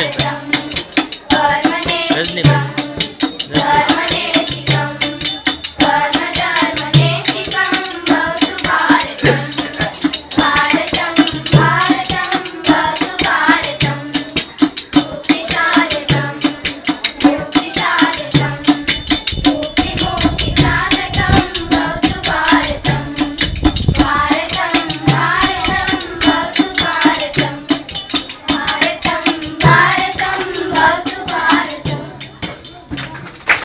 All right.